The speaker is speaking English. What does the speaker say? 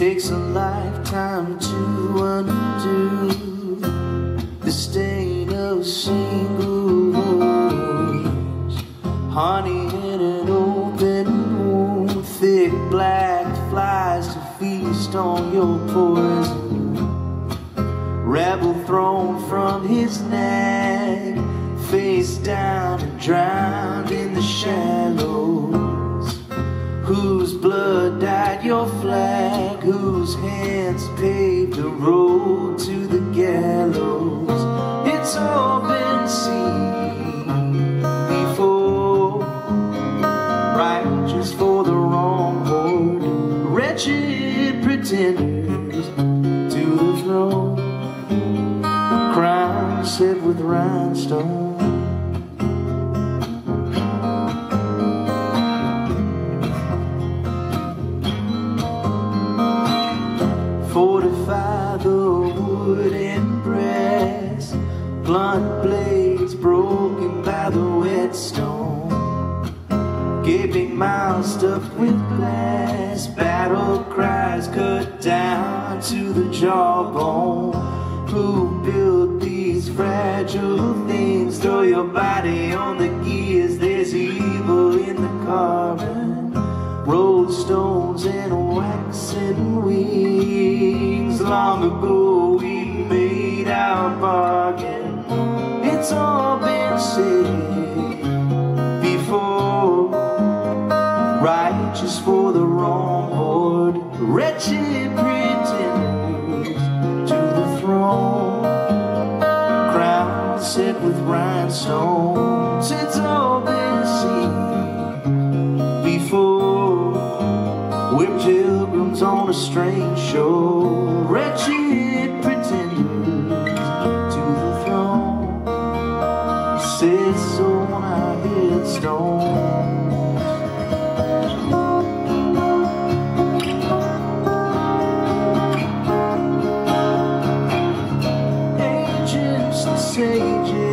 takes a lifetime to undo the stain of single voice. Honey in an open wound, thick black flies to feast on your poison. Rebel thrown from his neck, face down and drowned in the shallows. Whose blood flag, whose hands paved the road to the gallows. It's all been seen before, righteous for the wrong horde, wretched pretenders to the throne, crown set with rhinestones. Fortify the wood and brass, blunt blades broken by the whetstone, gaping mouths stuffed with glass, battle cries cut down to the jawbone. Who built these fragile things? Throw your body on the gears, there's evil in the carbon. Rolled stones and waxen wings. Long ago we made our bargain. It's all been said before. Righteous for the wrong horde, wretched pretenders to the throne. Crown set with rhinestones. On a strange shore, wretched pretenders to the throne. Says so on our headstone. Ancients and sages